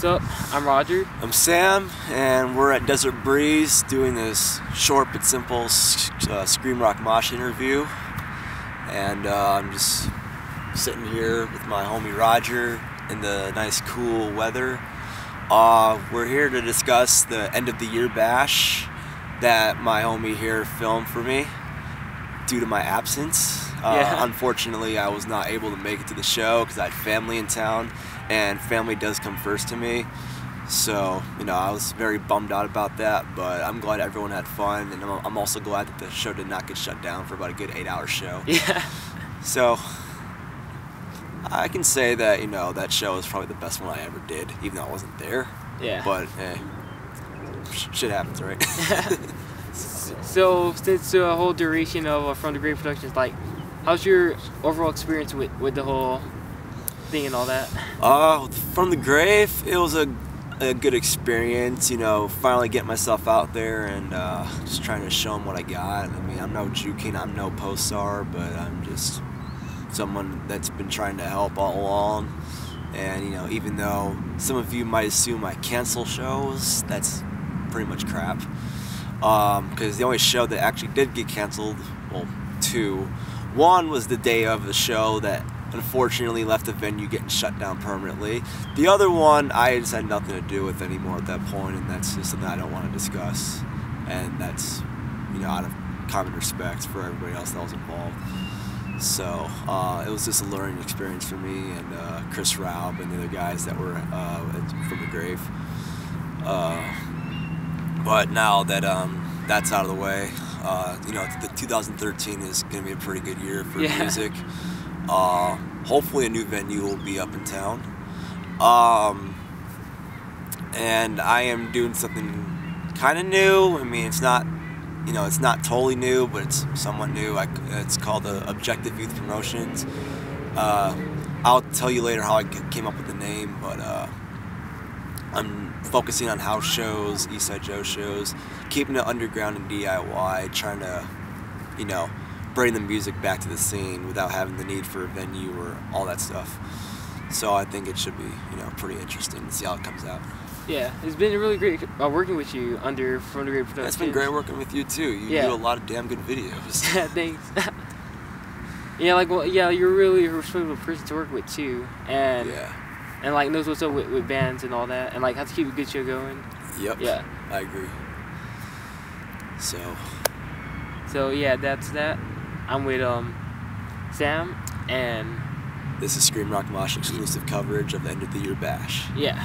What's up? I'm Roger. I'm Sam, and we're at Desert Breeze doing this short but simple uh, Scream Rock Mosh interview. And uh, I'm just sitting here with my homie Roger in the nice cool weather. Uh, we're here to discuss the end of the year bash that my homie here filmed for me due to my absence. Uh, Yeah. Unfortunately, I was not able to make it to the show because I had family in town, and family does come first to me. So, you know, I was very bummed out about that, but I'm glad everyone had fun, and I'm, I'm also glad that the show did not get shut down for about a good eight hour show. Yeah. So, I can say that, you know, that show is probably the best one I ever did, even though I wasn't there. Yeah. But, hey, sh- shit happens, right? So since the whole duration of uh, From the Grave Productions, like, how's your overall experience with with the whole thing and all that? Uh, from the grave, it was a, a good experience. You know, finally getting myself out there and uh, just trying to show them what I got. I mean, I'm no Jukin, I'm no post-star, but I'm just someone that's been trying to help all along. And you know, even though some of you might assume I cancel shows, that's pretty much crap. Because the only show that actually did get canceled, well, two. One was the day of the show that unfortunately left the venue getting shut down permanently. The other one I just had nothing to do with anymore at that point, and that's just something I don't want to discuss. And that's, you know, out of common respect for everybody else that was involved. So uh, it was just a learning experience for me and uh, Chris Raub and the other guys that were uh, from the grave. Uh, but now that um, that's out of the way, uh, you know, the 2013 is going to be a pretty good year for Yeah. music. Uh, hopefully, a new venue will be up in town. Um, and I am doing something kind of new. I mean, it's not, you know, it's not totally new, but it's somewhat new. I, it's called uh, Objective Youth Promotions. Uh, I'll tell you later how I came up with the name, but uh, I'm focusing on house shows, Eastside Joe shows, keeping it underground and DIY, trying to, you know, bring the music back to the scene without having the need for a venue or all that stuff. So I think it should be, you know, pretty interesting to see how it comes out. Yeah, it's been really great uh, working with you under From the Grave Productions. It's been great working with you too. You Yeah. do a lot of damn good videos. Thanks. yeah, like well, yeah, you're really a respectable person to work with too, and yeah. and like knows what's up with, with bands and all that, and like how to keep a good show going. Yep. Yeah. I agree. So So yeah, that's that. I'm with um Sam and this is Scream Rock Mosh exclusive coverage of the end of the year bash. yeah.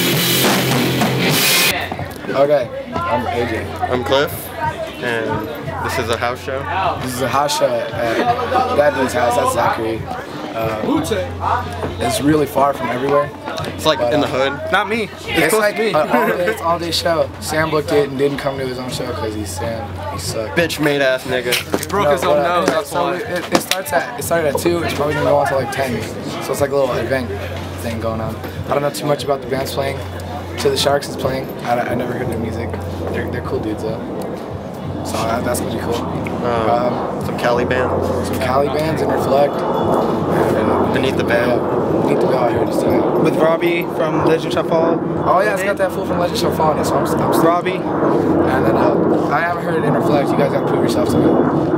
Okay, I'm AJ. I'm Cliff, and this is a house show. This is a house show at that dude's house. That's Zachary. Uh, it's really far from everywhere. It's like in the hood. Not me. It's like a all day, it's all day show. Sam booked it and didn't come to his own show because he's Sam. He sucked. Bitch made ass nigga. He broke No, his own but, uh, nose. anyway, That's so why. It, it starts at it started at two. It's probably gonna go on till like ten. So it's like a little event thing going on. I don't know too much about the bands playing. To the Sharks is playing. I, I never heard their music. They're, they're cool dudes though. So uh, that's gonna be cool. Um, Some Cali band. some Cali bands InReflect. And, Beneath the Veil. Yeah, Beneath the Veil. I heard is tonight. With Robbie from Legend Shall Fall. Oh yeah, it's got that fool from Legend Shall Fall in it. So I'm, I'm. Robbie. And then uh, I haven't heard it InReflect. You guys gotta prove yourself to me.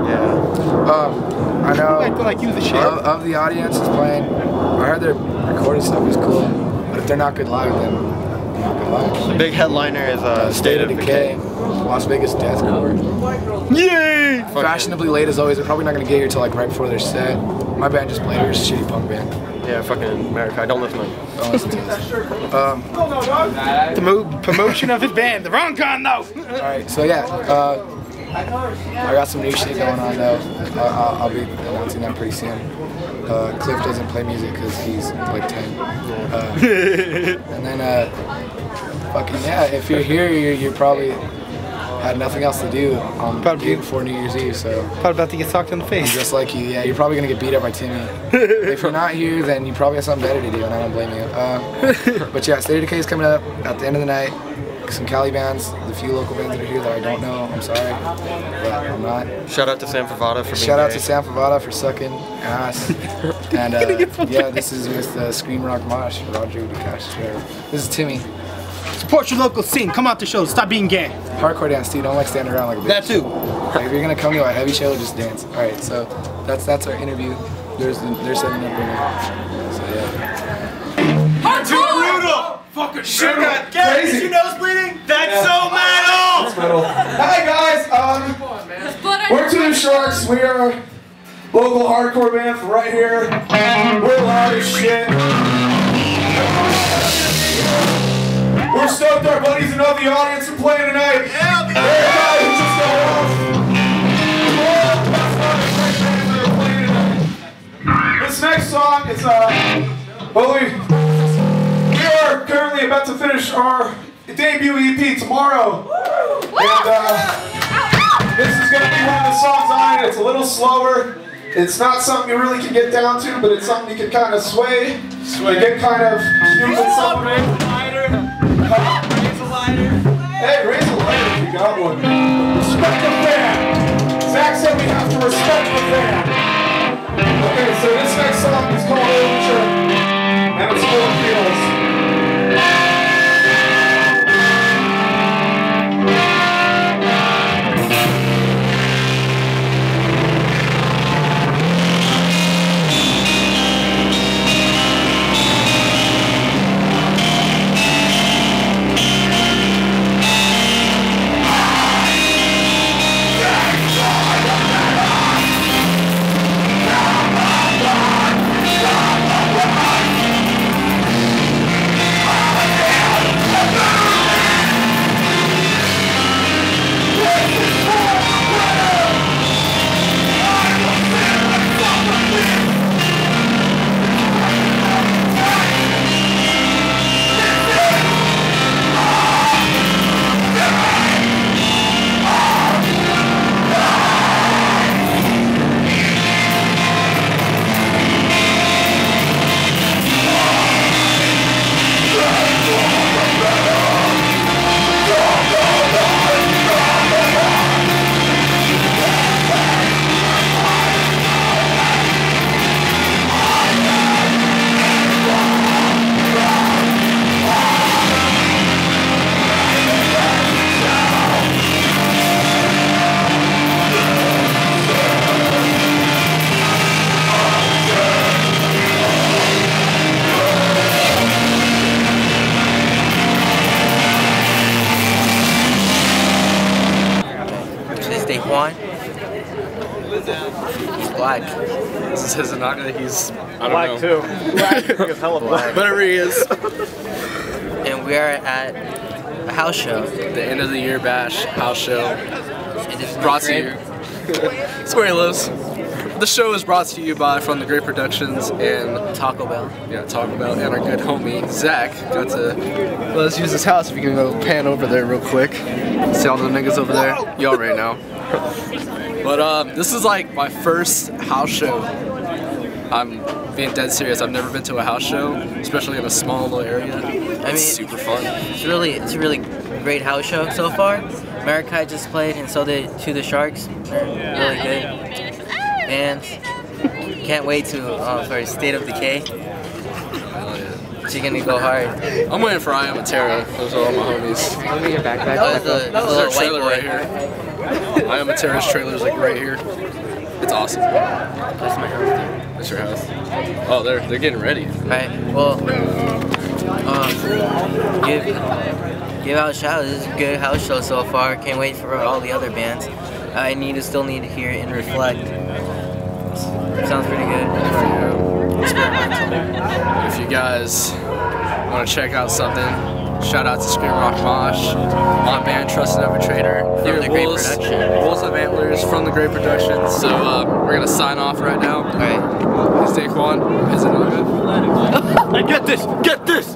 Yeah. Um, I know. I feel like you the shit. of, of the audience is playing. I heard their recorded stuff is cool, but if they're not good live, then they're not good live. The big headliner is uh, State of Decay, Las Vegas Deathcore. Yay! Fashionably late as always. They're probably not gonna get here till like right before their set. My band just played. We're a shitty punk band. Yeah, fucking America. I don't listen to them. Don't listen to us. Um, The mo- promotion of his band, the wrong con though. all right, so yeah. Uh, I got some new shit going on though. Uh, I'll, I'll be announcing that pretty soon. Uh, Cliff doesn't play music because he's like 10. Uh, and then, uh, fucking yeah, if you're here, you're, you're probably had nothing else to do on Probably. before New Year's Eve, so Probably about to get socked in the face. just like you, yeah, you're probably gonna get beat up by Timmy. if you're not here, then you probably have something better to do, and I don't blame you. Uh, but yeah, State of Decay is coming up at the end of the night. Some Cali bands, the few local bands that are here that I don't know, I'm sorry, but I'm not. Shout out to Sam Favada for being Shout out gay. to Sam Favada for sucking ass. and uh, yeah, this is with uh, Scream Rock Mosh, Roger DeCash. This is Timmy. Support your local scene. Come out to shows. Stop being gay. Hardcore dance, dude. Don't like standing around like a bitch. That too. Like, if you're gonna come to a heavy show, just dance. All right, so that's that's our interview. There's they're setting up dinner. So yeah. brutal! Fucking shit got Crazy. Is your nose bleeding? That's so metal! metal. Hi guys. Um, on we're Two face. Sharks. We are local hardcore band from right here. We're loud as shit. We're stoked our buddies in the audience are playing tonight. Yeah, the who just got off. We're all the best artists that are playing tonight. This next song is uh, well we we are about to finish our debut EP tomorrow, and uh, this is going to be one of the songs on it. It's a little slower. It's not something you really can get down to, but it's something you can kind of sway, sway. get kind of cute with something. Hey, raise a lighter if you got one. Respect the fan. Zach said we have to respect the fan. Okay, so this next song is called Overture, Black. hella black. Whatever he is. And we are at a house show. The end of the year bash house show And this is brought to you. That's where he lives. The show is brought to you by From the Grave Productions and Taco Bell. yeah, Taco Bell and our good homie Zach got to let us use his house. If you can go pan over there real quick, see all the niggas over there. Y'all right now. But um, this is like my first house show. I'm being dead serious. I've never been to a house show, especially in a small little area. It's mean- super fun. It's really, it's a really great house show so far. Merakai just played, and so did To the Sharks. They're really good. And can't wait to uh, for State of Decay. She's gonna go hard. I'm waiting for I Am Of Terra. Those are all my homies. Let me get backpack. Oh, the, the This is our trailer boy. right here. I Am Of Terra's trailer is like right here. It's awesome. That's my house. That's your house. Oh, they're they're getting ready. Right. Well, um, give give out a shout. This is a good house show so far. Can't wait for all the other bands. I need to still need to hear it and reflect. Sounds pretty good. If you guys want to check out something, shout out to Scream Rock Mosh, my band Trust and Trader, From the Grave Production. Wolves of Antlers from the Grave Production. So uh, we're gonna sign off right now. All right. Is? Is it not good? Get this! Get this!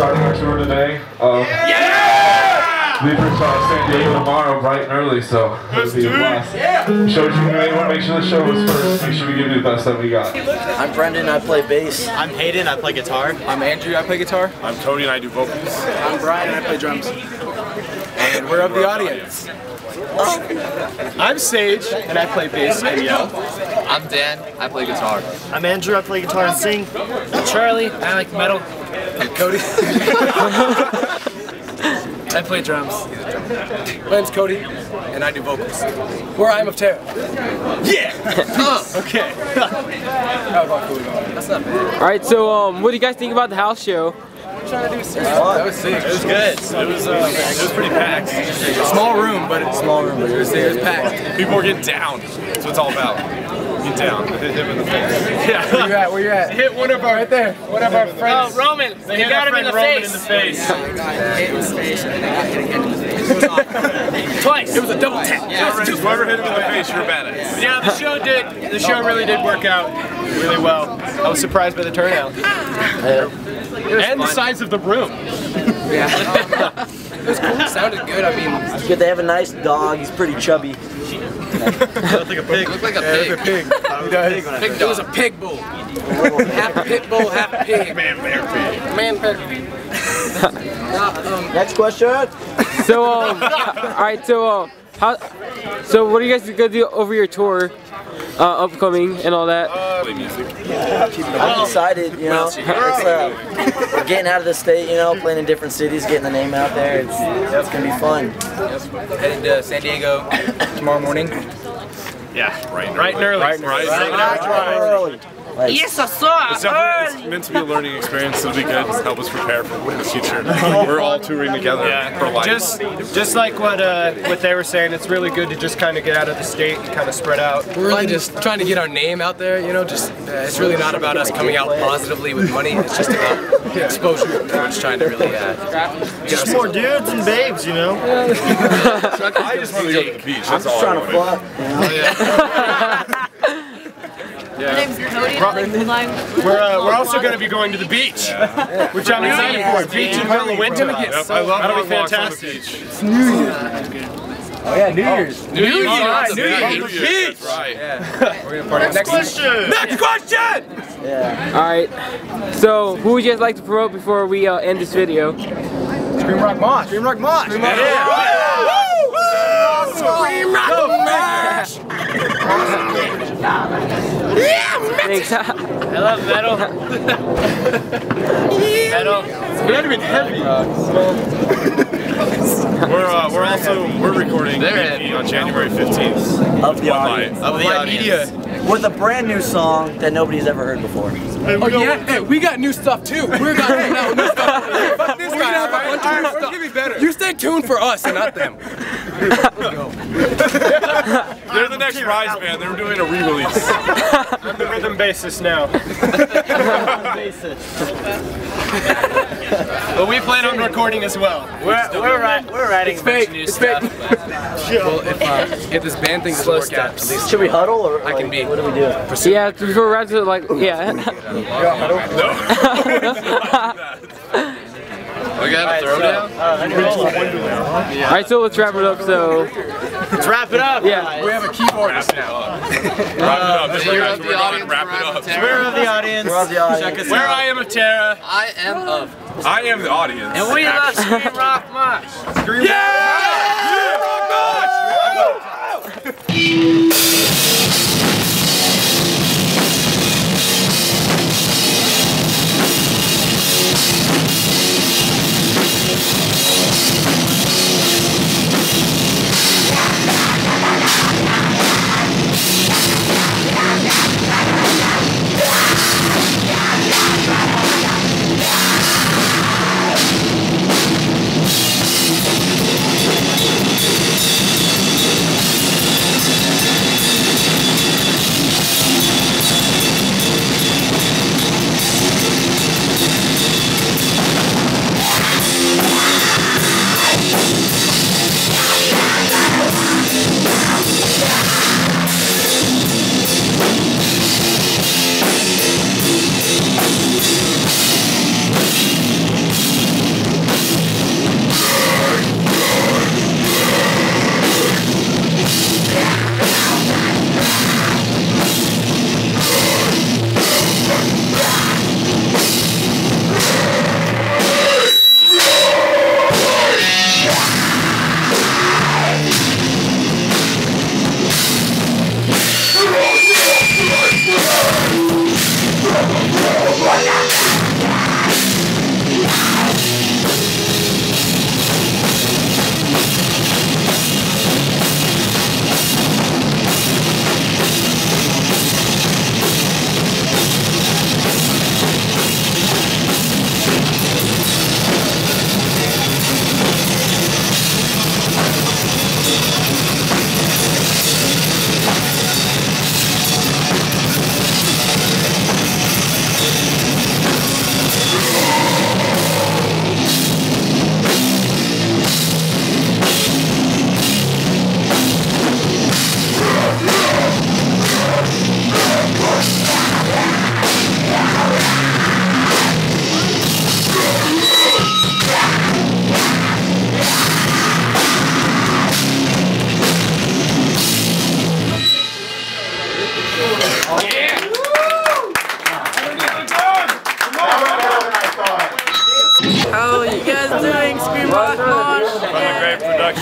starting our tour today. Um, We reach uh, San Diego tomorrow, bright and early, so it'll be a blast. Show you may want to make sure the show is first. Make sure we give you the best that we got. I'm Brendan, I play bass. I'm Hayden, I play guitar. I'm Andrew, I play guitar. I'm Cody, and I do vocals. I'm Brian, and I play drums. And we're of the audience. I'm Sage, and I play bass and yell. I'm Dan, I play guitar. I'm Andrew, I play guitar and sing. I'm Charlie, I like metal. I'm Cody. I play drums. My name's Cody, and I do vocals. Where I am of Terra. Yeah! okay. That's not bad. All right, so um, what do you guys think about the house show? That was sick. It was good. It was, uh, it was pretty packed. Small room, but it's small room, but it was, it was packed. People were getting down. That's what it's all about. Get down. Hit him in the face. Yeah. Where you at? Where you at? Hit one of our right there. One of our friends. Oh, Roman. They hit got him in the friend face. Roman in the face. Twice. It was a double tap. Yeah, whoever hit him in the face, you're bad at it. Yeah, the show did. The show really did work out really well. I was surprised by the turnout. And the size of the room. Yeah. It was cool. It sounded good. I mean, It's good. They have a nice dog. He's pretty chubby. looked like a pig. Looked like a pig. Yeah, it was a pig. He does. Pig It was a pig bull. half pit bull, half pig. Man, bear pig. Man, bear, pig. Next question. So um, all right, so uh, how? So what are you guys gonna do over your tour, uh, upcoming and all that? Play music. I'm excited, you know. It's, uh, we're getting out of the state, you know, playing in different cities, getting the name out there. It's, it's gonna be fun. Headed to San Diego tomorrow morning. Yeah, right. Right and early. Right and early. Early. Like, Yes, I saw. It's, it's meant to be a learning experience. It'll be good. Help us prepare for the future. We're all touring together for life. Just, just like what uh, what they were saying, it's really good to just kind of get out of the state and kind of spread out. We're really just trying to get our name out there, you know, just, uh, it's really not about us coming out positively with money, it's just about exposure. We're just trying to really, uh, Just more dudes and babes, you know. I just want to go to the beach. That's I'm That's just all trying I to wanted. fuck. My name's Cody. I'm We're, uh, we're also going to be going to the beach, which I'm excited for. Beach in Middle of winter. Yep, I love That'll be long walks on the fantastic. Oh yeah, New Year's. New Year's, New New Year's. Year's. New Year's, That's right. We're gonna party next question. Next question. Yeah. All right. So who would you guys like to promote before we uh, end this video? Scream Rock Mosh. Scream Rock Mosh. Scream Rock Scream Mosh. Thanks. I love metal. metal. It's not even heavy. We're uh, we're also we're recording on January 15th. Of the audience. Of the audience. With a brand new song that nobody's ever heard before. Oh yeah, hey, we got new stuff too. We're gonna come out with new stuff. Fuck this guy, have a bunch of new stuff. Give me better. You stay tuned for us and not them. They're the next Rise band. They're doing a re-release. I'm the rhythm bassist now. but we plan on recording as well. We're we're, ri- we're writing It's fake. It's fake. well, if, uh, if this band thing doesn't work out, at least Should we huddle or I can be. What do we do? Yeah, before we're to like yeah. We got a throwdown? Uh, All right, so let's wrap it up. So Let's wrap it up. yeah. We have a keyboardist now. Wrap it up. This is uh, You're of we're the audience. Wrap it of up. the. We're of the audience. We're of the audience. Where I am of Terra. I am of. I am the audience. And we love Scream Rock Mosh. Yeah! Green Rock Thank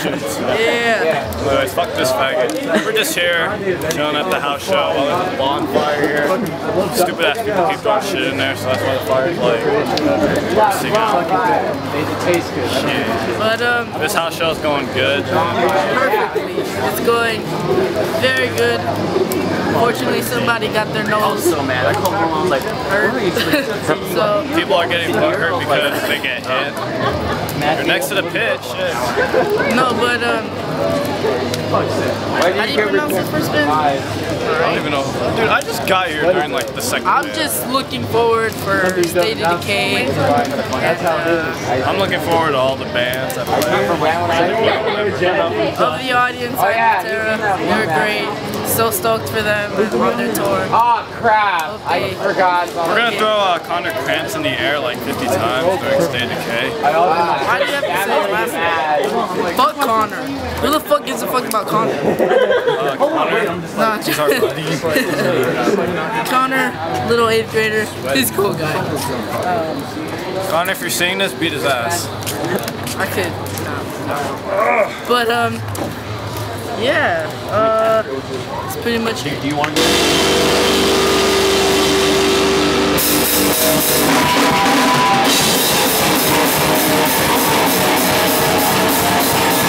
Productions. Yeah. Anyways, fuck this faggot. We're just here, chilling at the house show while there's a bonfire here. Stupid ass people keep throwing shit in there, so that's why the fire's like out. But um, This house show is going good. perfectly. It's going very good. Fortunately, somebody got their nose so mad. I called my mom like hurt. so People are getting hurt because they get hit. You're next to the pitch. shit. no, but um, how do you pronounce his first name? I don't even know. Dude, I just got here during like the second I'm band. just looking forward for State of Decay. And, uh, I'm looking forward to all the bands. that of the audience, oh, yeah, Terra, they were great. So stoked for them on their tour. Oh crap! I forgot. We're gonna throw uh, Connor Krantz in the air like 50 times during Stay Decay. Why do you have to say his last name? Fuck Connor. Who the fuck gives a fuck about Connor? Uh, Connor, Nah, he's our buddy. Connor, little eighth grader. He's a cool guy. Connor, if you're seeing this, beat his ass. I could. no. But um, yeah. Uh, it's pretty much. Do you want to Thank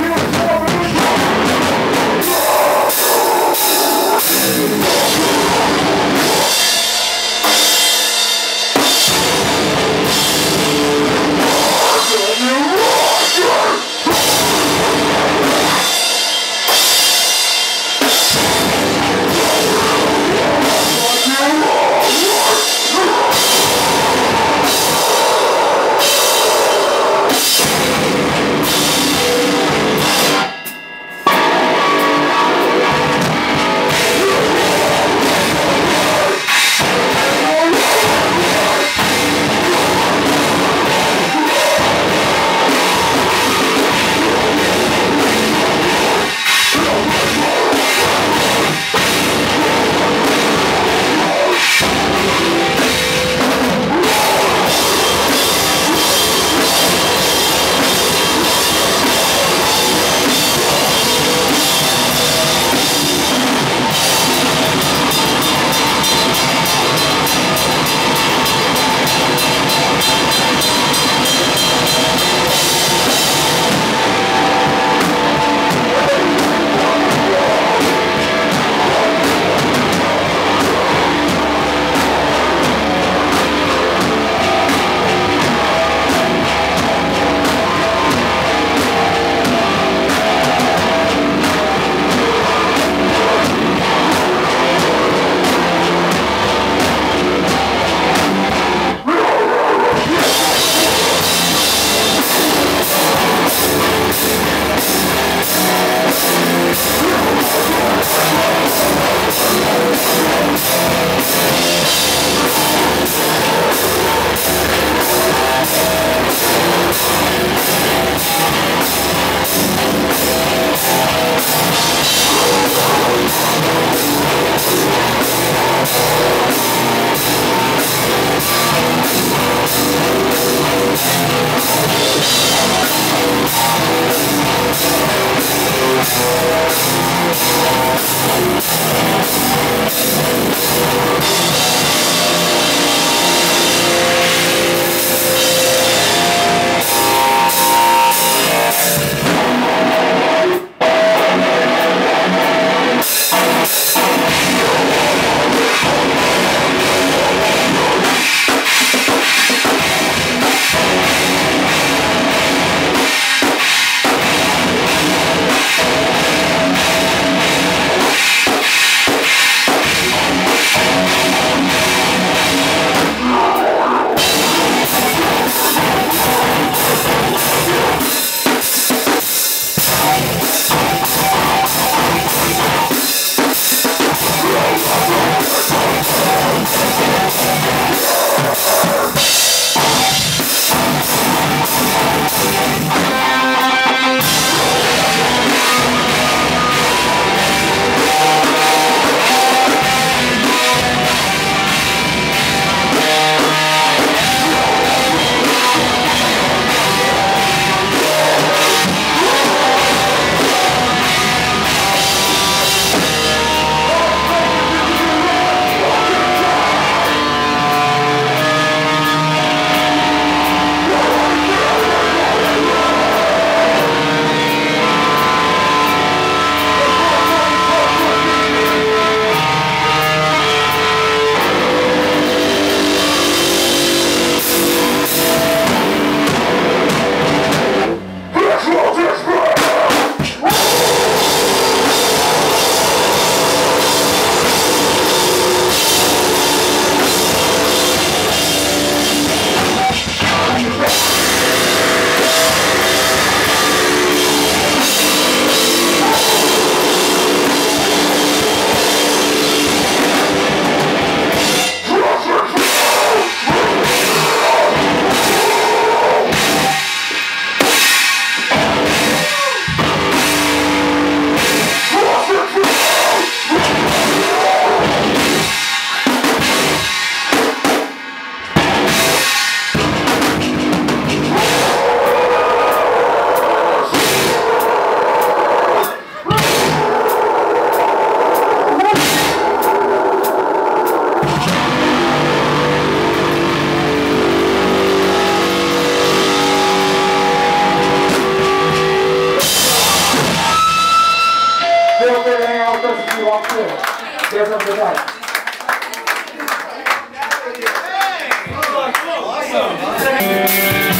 walk in. Give them the night. Awesome.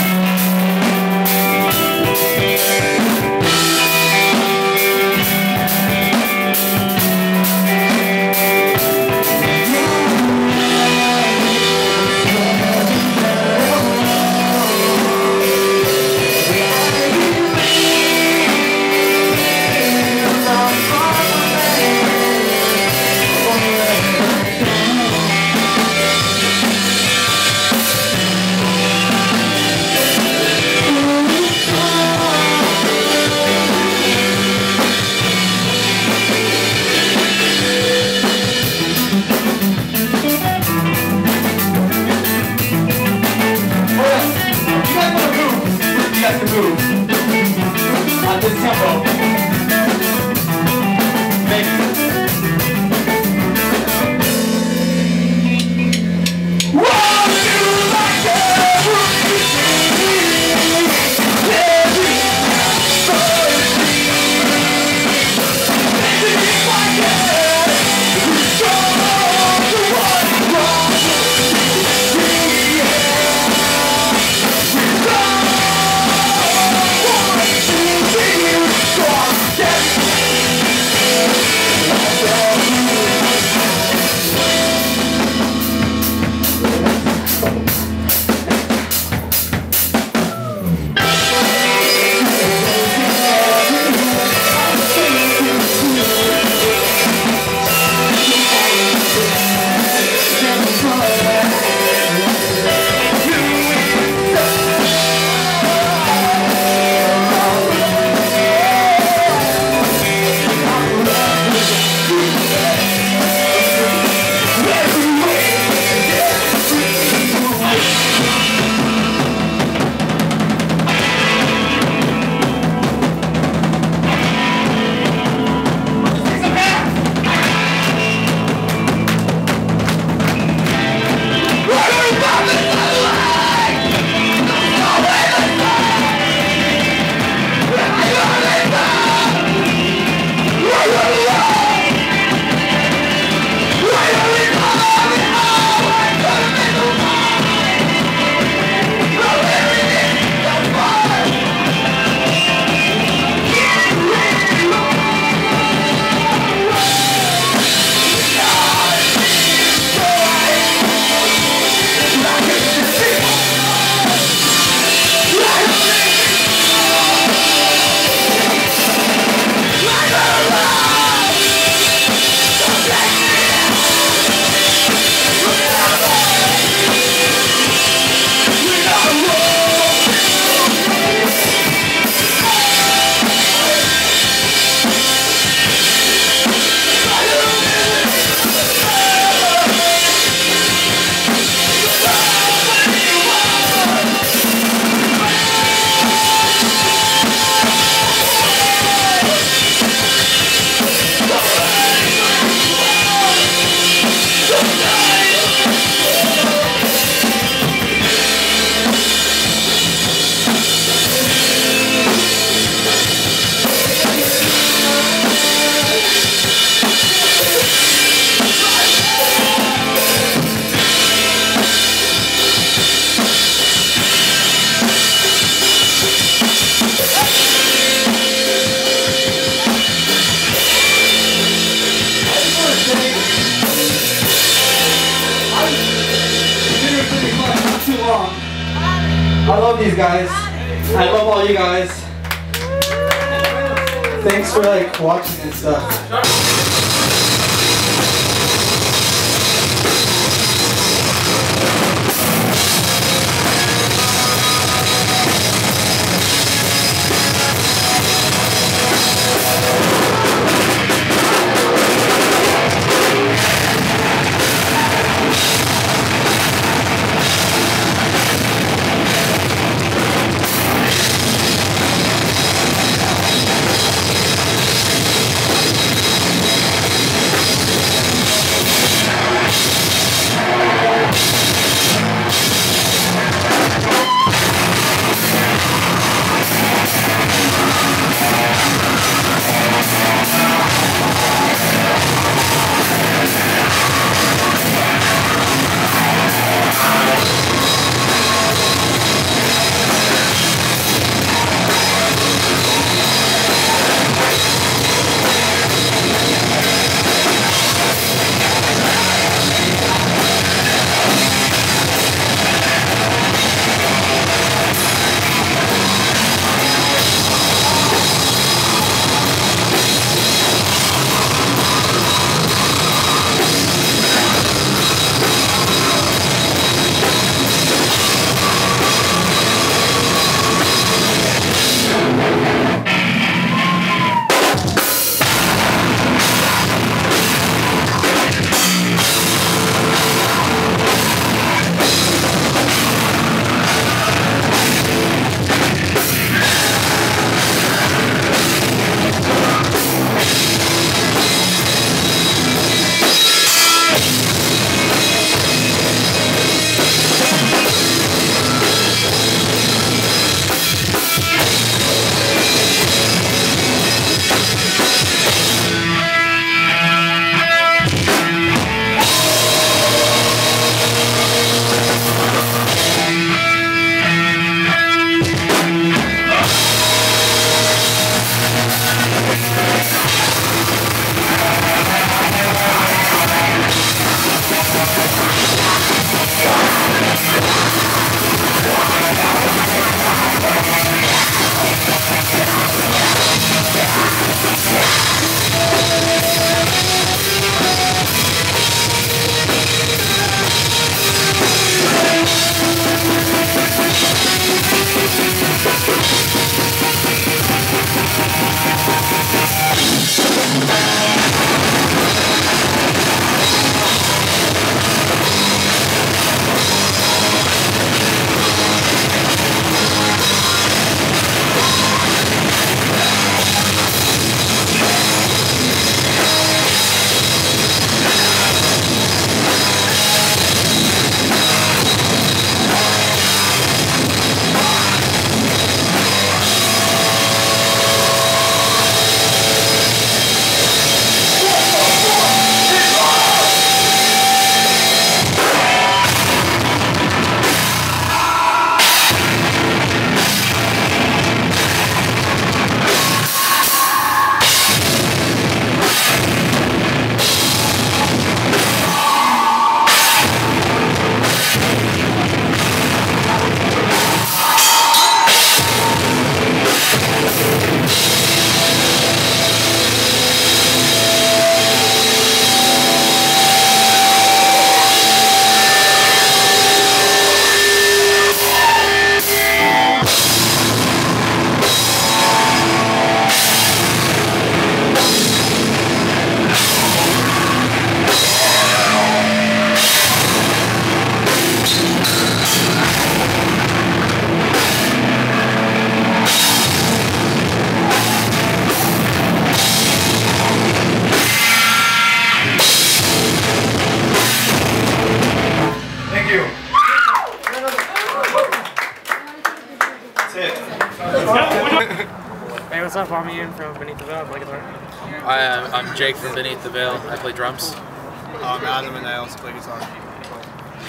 Am, from Beneath the Veil. I play drums. I'm Adam and I also play guitar.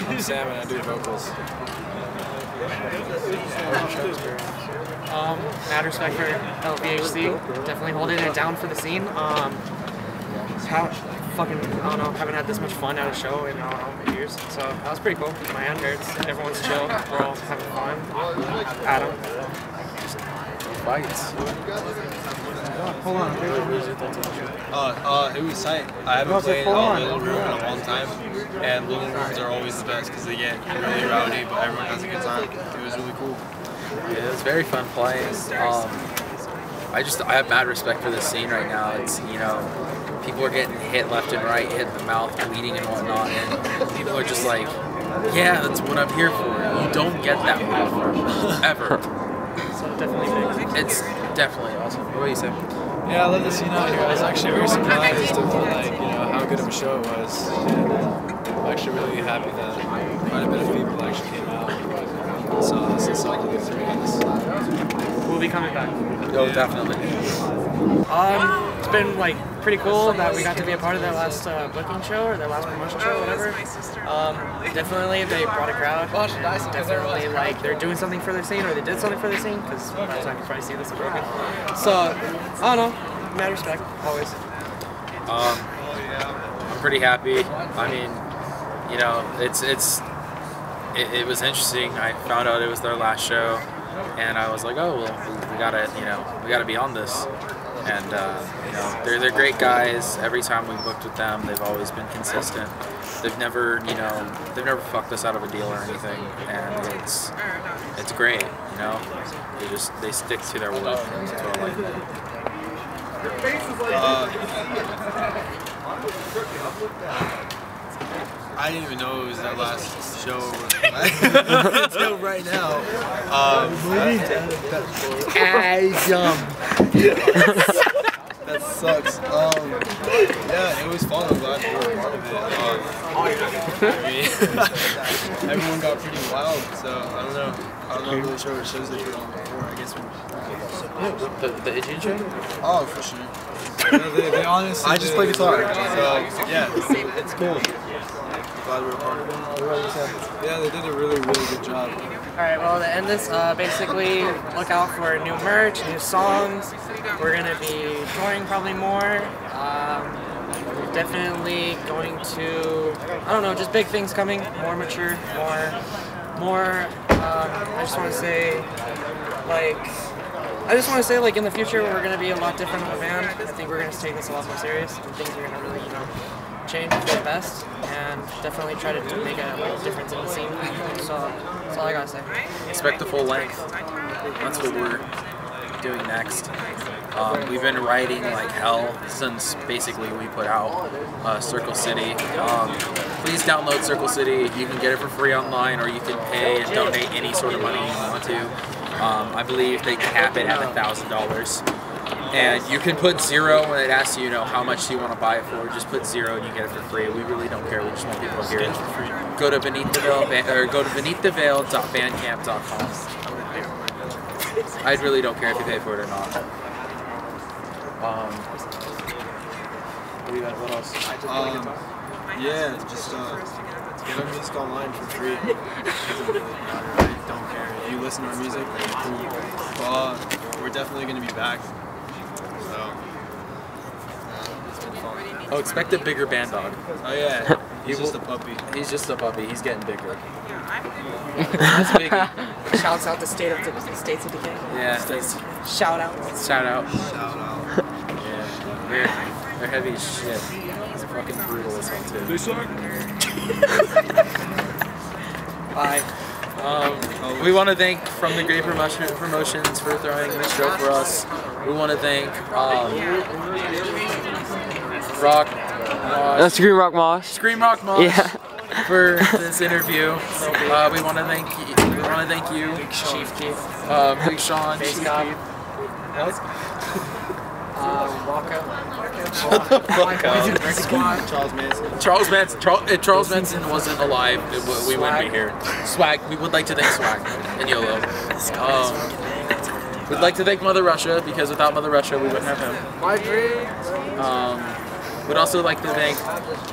I'm Sam and I do vocals. Um, mad respect for LVHC. Definitely holding it down for the scene. Um, how fucking I don't know, haven't had this much fun at a show in I don't years. So that was pretty cool. My hand hurts. Everyone's chill. We're all having fun. Adam. Fights. Hold on. Uh, uh, it was tight. I haven't Okay, played hold uh, on. Little Room in a long time, and Little Rooms are always the best because they get really rowdy, but everyone has a good time. It was really cool. Yeah, it was very fun playing. Um, I just I have mad respect for this scene right now. It's you know, people are getting hit left and right, hit in the mouth, bleeding and whatnot, and people are just like, yeah, that's what I'm here for. You don't get that way ever. So definitely big. It's definitely awesome. What do you say? Yeah, I love the you out here. I was actually very surprised of like you know how good of a show it was. And I'm actually really happy that quite a bit of people actually came out and saw us and saw the three of. We'll be coming back. Oh, definitely. Um, it's been like pretty cool that we got to be a part of their last uh, booking show or their last promotion show, whatever. Um, definitely they brought a crowd. Definitely like they're doing something for their scene or they did something for their scene because by the time you probably see this, it's broken. So I don't know. Mad respect always. Um, I'm pretty happy. I mean, you know, it's it's it, it was interesting. I found out it was their last show, and I was like, oh well, we, we gotta you know we gotta be on this. And uh, you know, they're they're great guys. Every time we've booked with them, they've always been consistent. They've never you know they've never fucked us out of a deal or anything, and it's it's great. You know, they just they stick to their word. That's what I like. I didn't even know it was their last show until right now. Um, that sucks. Um, yeah, it was fun. I'm glad we were part of it. Um, I mean, everyone got pretty wild, so I don't know. I'm not really sure what shows that you were on before. I guess we The, the Itchy show? Oh, for sure. They, they honestly I just play guitar. So, yeah, it's, it's cool. Glad we were part of it. Yeah, they did a really, really good job. Alright, well to end this, uh, basically look out for new merch, new songs. We're gonna be touring probably more. Um, definitely going to, I don't know, just big things coming, more mature, more, more, um, I just want to say, like, I just want to say, like, in the future, we're going to be a lot different of a band. I think we're going to take this a lot more serious, and things are going to really, you know, change for the best, and definitely try to make a difference in the scene. So, that's all I got to say. expect the full length. That's what we're doing next. Um, we've been writing like hell since basically we put out uh, Circle City. Um, please download Circle City. You can get it for free online, or you can pay and donate any sort of money you want to. Um, I believe they cap it at a thousand dollars. And you can put zero when it asks you, you know, how much do you want to buy it for. Just put zero and you get it for free. We really don't care. We just want people to hear it. Go to Beneath the Veil, or go to beneaththeveil.bandcamp.com. I really don't care if you pay for it or not. Um, what, do you got, what else? Um, yeah, just uh, get our music online for free. Doesn't really matter. I don't care. If you listen to our music, cool. But, uh, we're definitely going to be back. So, uh, it's been fun. Oh, expect a bigger band dog. Oh, yeah. He's He just a puppy. He's just a puppy. He's getting bigger. That's Biggie. Shouts out the state of the states of decay. Yeah. Shout out. Shout out. Shout out. Yeah. They're, they're heavy as shit. He's fucking brutal as hell too. They suck. Bye. Um, we want to thank From the Grave Promotion Promotions for throwing this show for us. We want to thank um, Rock. Mosh, That's Green Rock Mosh. Scream Rock Mosh Yeah. for this interview. Uh, we want to thank you. We want to thank you, Chief Keith. um, Big Sean, Bass Chief God. Keith. Uh, Waka. Shut the fuck up. Charles Manson. Charles Manson. Charles, if Charles Manson wasn't alive, it, w- we wouldn't be here. Swag. We would like to thank Swag and YOLO. Um, we'd like to thank Mother Russia because without Mother Russia, we wouldn't have him. My dreams. Um, we'd also like to thank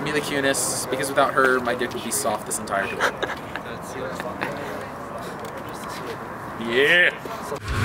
Mila Kunis because without her, my dick would be soft this entire tour. Yeah.